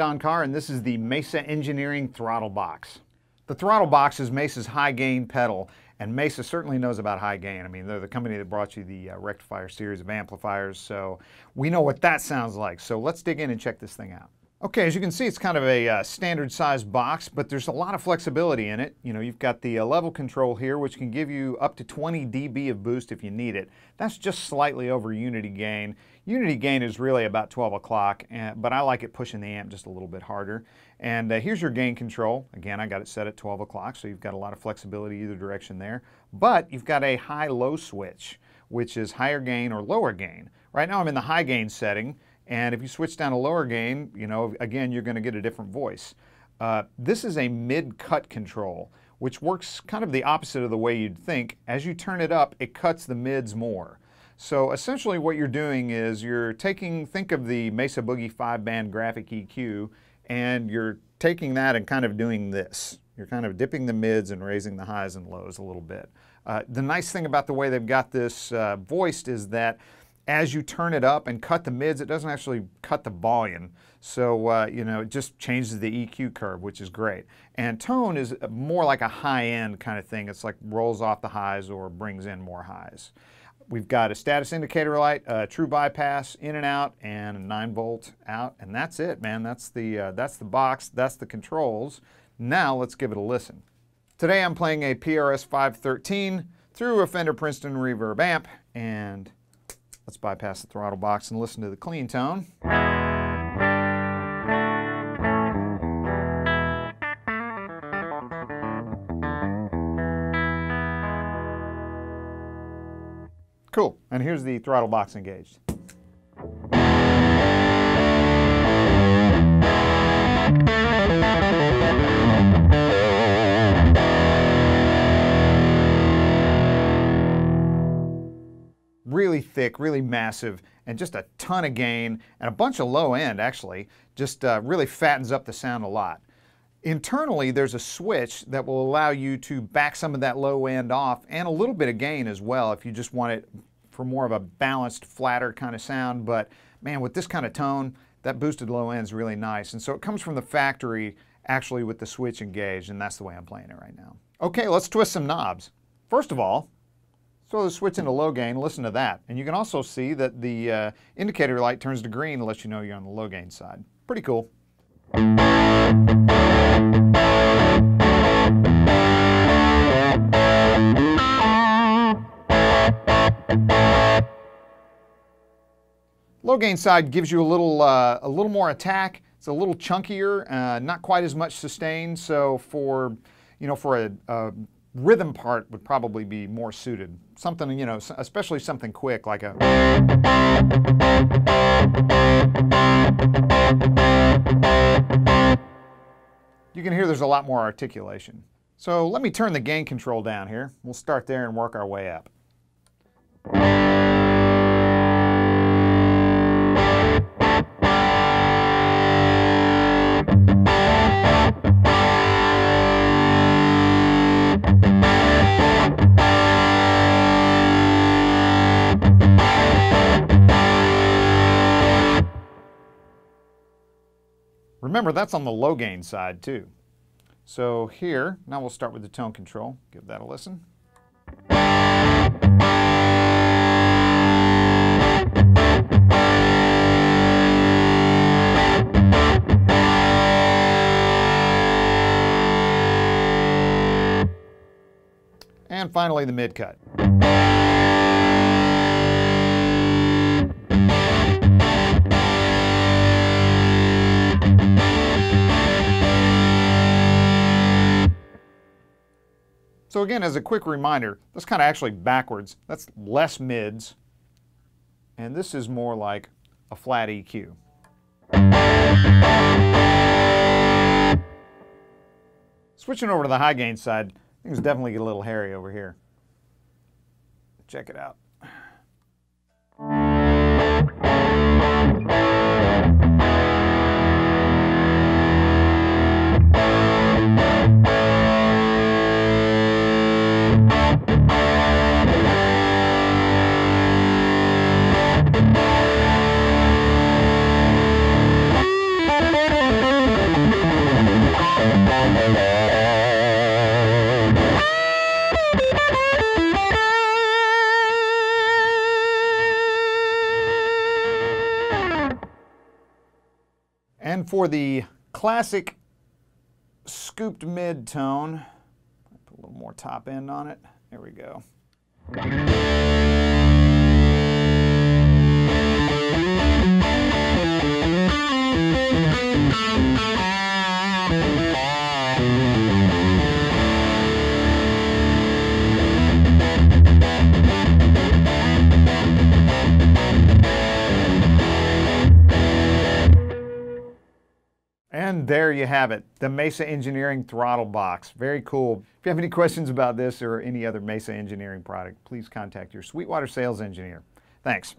Don Carr, and this is the Mesa Engineering Throttle Box. The throttle box is Mesa's high gain pedal, and Mesa certainly knows about high gain. I mean, they're the company that brought you the uh, Rectifier series of amplifiers, so we know what that sounds like. So let's dig in and check this thing out. Okay, as you can see, it's kind of a uh, standard size box, but there's a lot of flexibility in it. You know, you've got the uh, level control here, which can give you up to 20 dB of boost if you need it. That's just slightly over unity gain. Unity gain is really about 12 o'clock, but I like it pushing the amp just a little bit harder. And uh, here's your gain control. Again, I got it set at 12 o'clock, so you've got a lot of flexibility either direction there. But you've got a high-low switch, which is higher gain or lower gain. Right now I'm in the high gain setting, and if you switch down a lower gain, you know, again, you're going to get a different voice. Uh, this is a mid-cut control, which works kind of the opposite of the way you'd think. As you turn it up, it cuts the mids more. So essentially what you're doing is you're taking, think of the Mesa Boogie 5-band graphic EQ, and you're taking that and kind of doing this. You're kind of dipping the mids and raising the highs and lows a little bit. Uh, the nice thing about the way they've got this uh, voiced is that as you turn it up and cut the mids, it doesn't actually cut the volume. So, uh, you know, it just changes the EQ curve, which is great. And tone is more like a high-end kind of thing. It's like rolls off the highs or brings in more highs. We've got a status indicator light, a true bypass in and out, and a 9 volt out, and that's it, man. That's the, uh, that's the box, that's the controls. Now let's give it a listen. Today I'm playing a PRS 513 through a Fender Princeton Reverb amp, and Let's bypass the throttle box and listen to the clean tone. Cool, and here's the throttle box engaged. Really thick, really massive, and just a ton of gain and a bunch of low end actually, just uh, really fattens up the sound a lot. Internally, there's a switch that will allow you to back some of that low end off and a little bit of gain as well if you just want it for more of a balanced, flatter kind of sound. But man, with this kind of tone, that boosted low end is really nice. And so it comes from the factory actually with the switch engaged, and that's the way I'm playing it right now. Okay, let's twist some knobs. First of all, so the switch into low gain, listen to that. And you can also see that the uh, indicator light turns to green to let you know you're on the low gain side. Pretty cool. Low gain side gives you a little, uh, a little more attack. It's a little chunkier, uh, not quite as much sustain. So for, you know, for a, a rhythm part would probably be more suited. Something, you know, especially something quick like a... You can hear there's a lot more articulation. So let me turn the gain control down here. We'll start there and work our way up. Remember, that's on the low gain side too. So here, now we'll start with the tone control. Give that a listen. And finally the mid cut. So again, as a quick reminder, that's kind of actually backwards. That's less mids, and this is more like a flat EQ. Switching over to the high gain side, things definitely get a little hairy over here. Check it out. For the classic scooped mid tone, put a little more top end on it. There we go. And there you have it, the Mesa Engineering throttle box. Very cool. If you have any questions about this or any other Mesa Engineering product, please contact your Sweetwater sales engineer. Thanks.